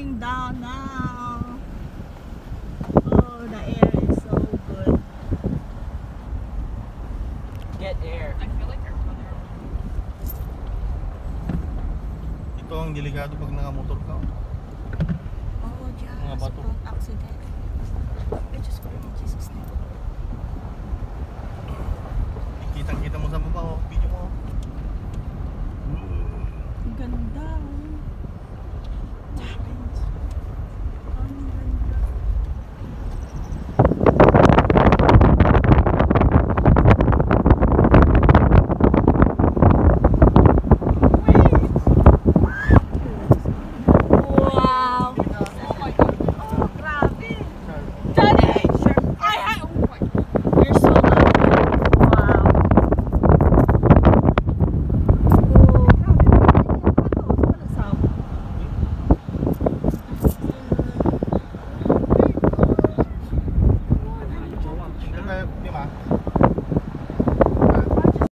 going down now. Oh, the air is so good. Get air. I feel like air Ito ang delikado pag nakamotor ka. Oh, yeah. Mga bato. Accident. I just pray in Jesus' name. Kitang-kita Polakach.